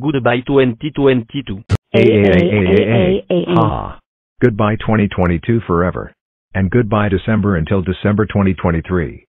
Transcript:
Goodbye 2022. Ha. Goodbye 2022 forever. And goodbye December until December 2023.